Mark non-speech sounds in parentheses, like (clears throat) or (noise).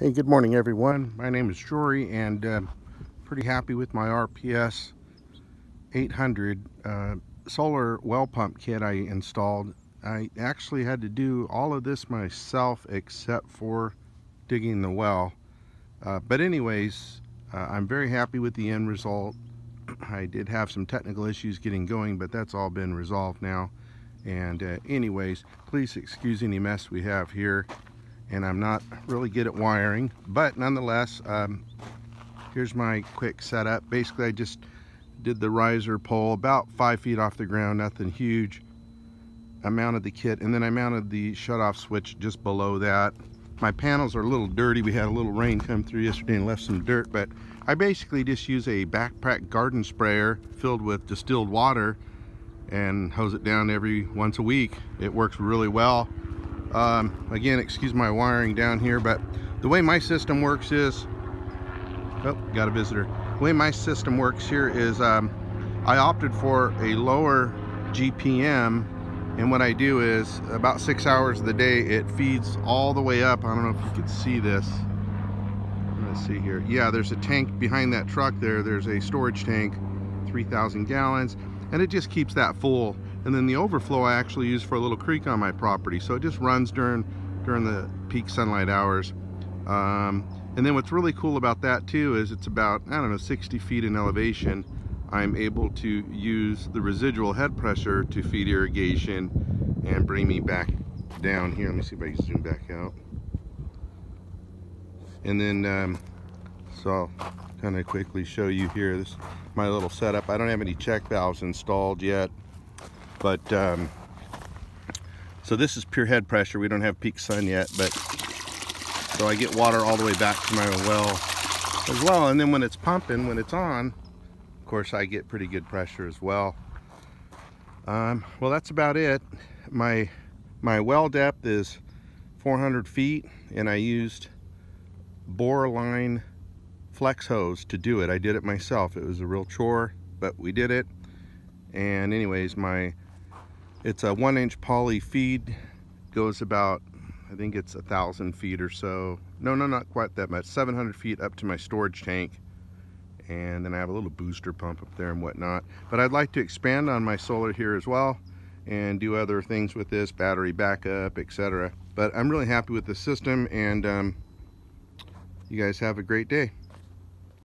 Hey, good morning everyone. My name is Jory and uh, pretty happy with my RPS 800 uh, solar well pump kit I installed. I actually had to do all of this myself except for digging the well. Uh, but anyways, uh, I'm very happy with the end result. (clears throat) I did have some technical issues getting going, but that's all been resolved now. And uh, anyways, please excuse any mess we have here and I'm not really good at wiring but nonetheless um, here's my quick setup. Basically I just did the riser pole about five feet off the ground nothing huge. I mounted the kit and then I mounted the shut-off switch just below that. My panels are a little dirty. We had a little rain come through yesterday and left some dirt but I basically just use a backpack garden sprayer filled with distilled water and hose it down every once a week. It works really well um, again, excuse my wiring down here, but the way my system works is, oh, got a visitor. The way my system works here is um, I opted for a lower GPM and what I do is about six hours of the day, it feeds all the way up. I don't know if you can see this. Let's see here. Yeah, there's a tank behind that truck there. There's a storage tank, 3,000 gallons, and it just keeps that full and then the overflow I actually use for a little creek on my property. So it just runs during during the peak sunlight hours. Um, and then what's really cool about that too is it's about I don't know 60 feet in elevation. I'm able to use the residual head pressure to feed irrigation and bring me back down here. Let me see if I can zoom back out. And then um, so I'll kind of quickly show you here. This my little setup. I don't have any check valves installed yet but um, so this is pure head pressure. We don't have peak sun yet, but so I get water all the way back to my well as well. And then when it's pumping, when it's on, of course, I get pretty good pressure as well. Um, well, that's about it. My my well depth is 400 feet, and I used bore line flex hose to do it. I did it myself. It was a real chore, but we did it. And anyways, my it's a one inch poly feed, goes about, I think it's a thousand feet or so. No, no, not quite that much, 700 feet up to my storage tank. And then I have a little booster pump up there and whatnot. But I'd like to expand on my solar here as well and do other things with this, battery backup, etc. But I'm really happy with the system and um, you guys have a great day.